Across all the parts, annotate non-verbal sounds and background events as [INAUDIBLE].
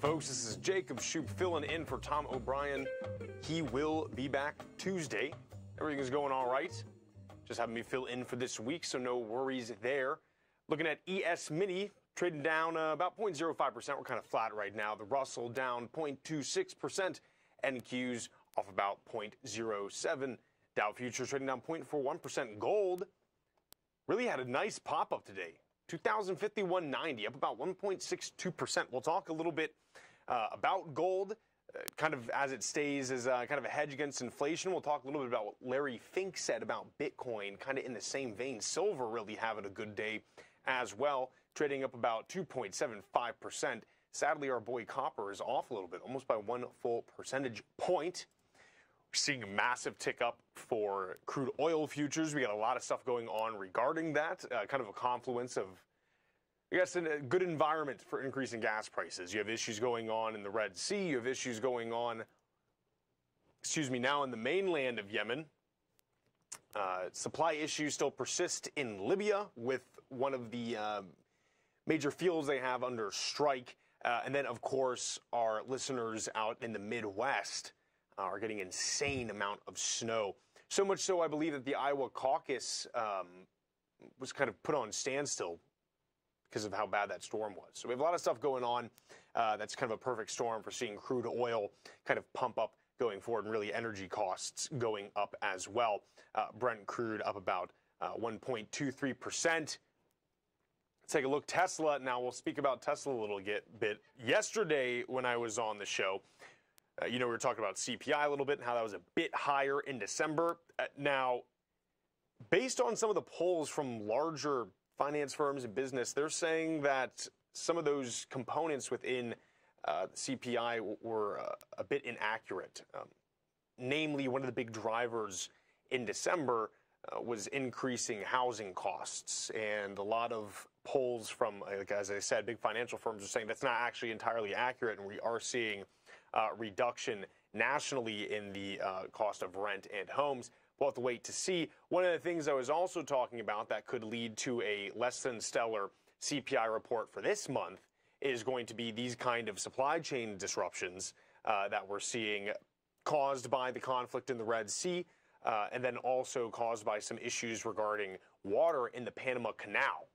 folks. This is Jacob Shoup filling in for Tom O'Brien. He will be back Tuesday. Everything is going all right. Just having me fill in for this week, so no worries there. Looking at ES Mini, trading down uh, about 0.05%. We're kind of flat right now. The Russell down 0.26%. NQs off about 0.07. Dow futures trading down 0.41%. Gold really had a nice pop up today. 2051.90, up about 1.62%. We'll talk a little bit uh, about gold, uh, kind of as it stays as uh, kind of a hedge against inflation. We'll talk a little bit about what Larry Fink said about Bitcoin, kind of in the same vein. Silver really having a good day as well, trading up about 2.75%. Sadly, our boy copper is off a little bit, almost by one full percentage point. We're seeing a massive tick up for crude oil futures. We got a lot of stuff going on regarding that, uh, kind of a confluence of, I guess, a good environment for increasing gas prices. You have issues going on in the Red Sea. You have issues going on, excuse me, now in the mainland of Yemen. Uh, supply issues still persist in Libya with one of the uh, major fields they have under strike. Uh, and then, of course, our listeners out in the Midwest are getting insane amount of snow. So much so, I believe that the Iowa caucus um, was kind of put on standstill because of how bad that storm was. So we have a lot of stuff going on. Uh, that's kind of a perfect storm for seeing crude oil kind of pump up going forward, and really energy costs going up as well. Uh, Brent crude up about 1.23 percent. Let's take a look. Tesla. Now we'll speak about Tesla a little bit. Yesterday, when I was on the show, uh, you know, we were talking about CPI a little bit and how that was a bit higher in December. Uh, now, based on some of the polls from larger finance firms and business, they're saying that some of those components within uh, CPI were uh, a bit inaccurate. Um, namely, one of the big drivers in December uh, was increasing housing costs, and a lot of polls from, like, as I said, big financial firms are saying that's not actually entirely accurate, and we are seeing uh, reduction nationally in the uh, cost of rent and homes. We'll have to wait to see. One of the things I was also talking about that could lead to a less than stellar CPI report for this month is going to be these kind of supply chain disruptions uh, that we're seeing caused by the conflict in the Red Sea, uh, and then also caused by some issues regarding water in the Panama Canal.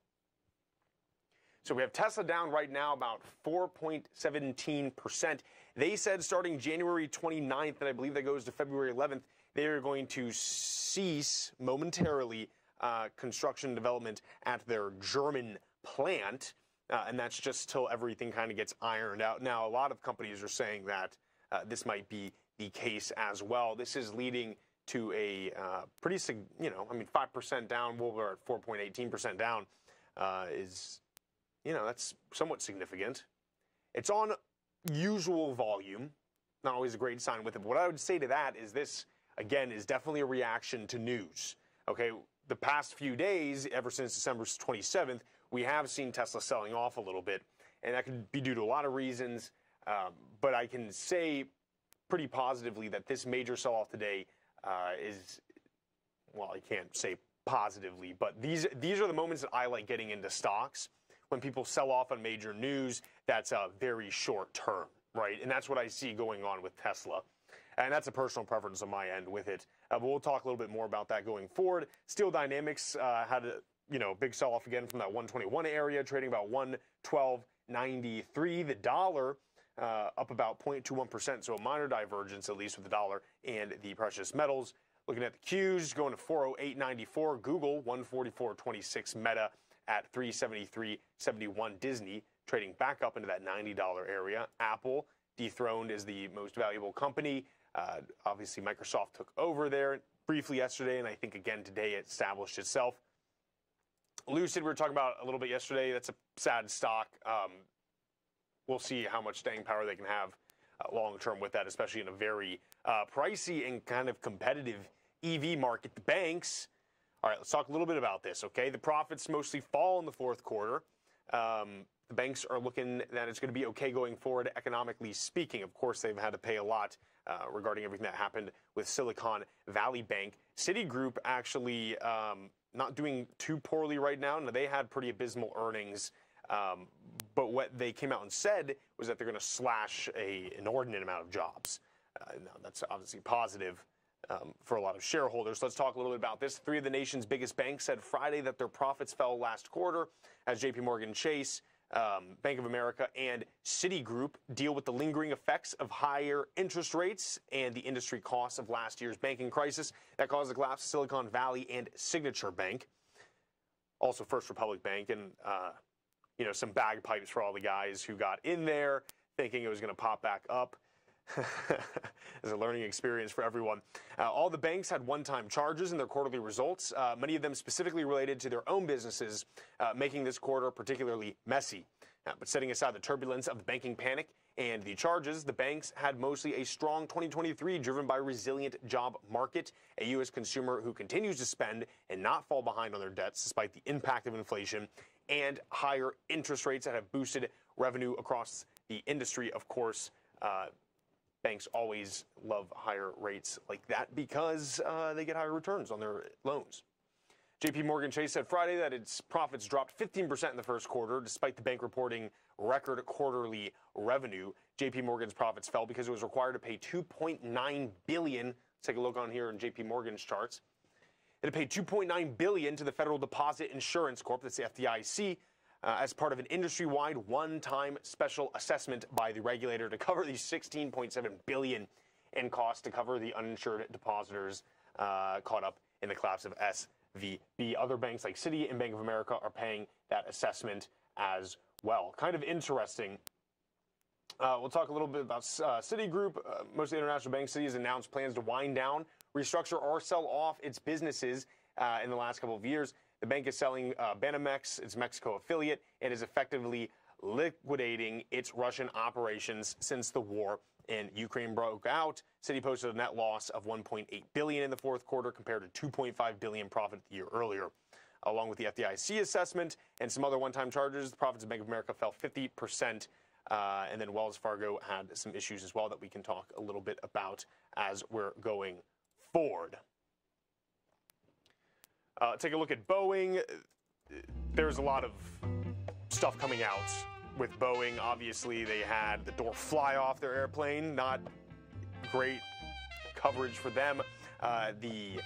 So we have Tesla down right now about 4.17%. They said starting January 29th, and I believe that goes to February 11th, they are going to cease momentarily uh, construction development at their German plant. Uh, and that's just till everything kind of gets ironed out. Now, a lot of companies are saying that uh, this might be the case as well. This is leading to a uh, pretty, you know, I mean, 5% down, well, we're at 4.18% down, uh, is you know, that's somewhat significant. It's on usual volume, not always a great sign with it. But what I would say to that is this, again, is definitely a reaction to news. Okay, the past few days, ever since December 27th, we have seen Tesla selling off a little bit, and that could be due to a lot of reasons. Um, but I can say pretty positively that this major sell-off today uh, is, well, I can't say positively, but these these are the moments that I like getting into stocks when people sell off on major news, that's a very short term, right? And that's what I see going on with Tesla. And that's a personal preference on my end with it. Uh, but we'll talk a little bit more about that going forward. Steel Dynamics uh, had a you know big sell off again from that 121 area, trading about 112.93. The dollar uh, up about 0.21%, so a minor divergence at least with the dollar and the precious metals. Looking at the Qs, going to 408.94. Google 144.26. Meta at 373.71. Disney trading back up into that $90 area. Apple dethroned as the most valuable company. Uh, obviously, Microsoft took over there briefly yesterday, and I think again today it established itself. Lucid, we were talking about a little bit yesterday. That's a sad stock. Um, we'll see how much staying power they can have uh, long term with that, especially in a very uh, pricey and kind of competitive EV market. The banks all right, let's talk a little bit about this, okay? The profits mostly fall in the fourth quarter. Um, the banks are looking that it's going to be okay going forward, economically speaking. Of course, they've had to pay a lot uh, regarding everything that happened with Silicon Valley Bank. Citigroup actually um, not doing too poorly right now. Now, they had pretty abysmal earnings Um, but what they came out and said was that they're going to slash a inordinate amount of jobs. Uh, now, that's obviously positive um, for a lot of shareholders. Let's talk a little bit about this. Three of the nation's biggest banks said Friday that their profits fell last quarter as JP Morgan Chase, um, Bank of America, and Citigroup deal with the lingering effects of higher interest rates and the industry costs of last year's banking crisis that caused the collapse of Silicon Valley and Signature Bank. Also, First Republic Bank, and uh, you know some bagpipes for all the guys who got in there thinking it was going to pop back up. [LAUGHS] as a learning experience for everyone. Uh, all the banks had one-time charges in their quarterly results, uh, many of them specifically related to their own businesses, uh, making this quarter particularly messy. Uh, but setting aside the turbulence of the banking panic and the charges, the banks had mostly a strong 2023 driven by resilient job market, a U.S. consumer who continues to spend and not fall behind on their debts despite the impact of inflation and higher interest rates that have boosted revenue across the industry. Of course, uh, banks always love higher rates like that because uh, they get higher returns on their loans. JP Morgan Chase said Friday that its profits dropped 15% in the first quarter, despite the bank reporting record quarterly revenue. JP Morgan's profits fell because it was required to pay 2.9 billion. Let's take a look on here in JP Morgan's charts. It paid 2.9 billion to the Federal Deposit Insurance Corp, that's the FDIC, uh, as part of an industry-wide one-time special assessment by the regulator to cover the 16.7 billion in costs to cover the uninsured depositors uh, caught up in the collapse of SVB. Other banks like Citi and Bank of America are paying that assessment as well. Kind of interesting. Uh, we'll talk a little bit about uh, Citigroup. Uh, most of the international bank Citi has announced plans to wind down, restructure, or sell off its businesses uh, in the last couple of years. The bank is selling uh, Banamex, its Mexico affiliate, and is effectively liquidating its Russian operations since the war in Ukraine broke out. Citi posted a net loss of 1.8 billion in the fourth quarter compared to 2.5 billion profit the year earlier. Along with the FDIC assessment and some other one-time charges, the profits of Bank of America fell 50 percent. Uh, and then Wells Fargo had some issues as well that we can talk a little bit about as we're going forward. Uh, take a look at Boeing. There's a lot of stuff coming out with Boeing. Obviously, they had the door fly off their airplane. Not great coverage for them. Uh, the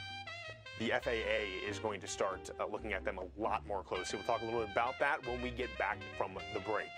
the FAA is going to start uh, looking at them a lot more closely. We'll talk a little bit about that when we get back from the break.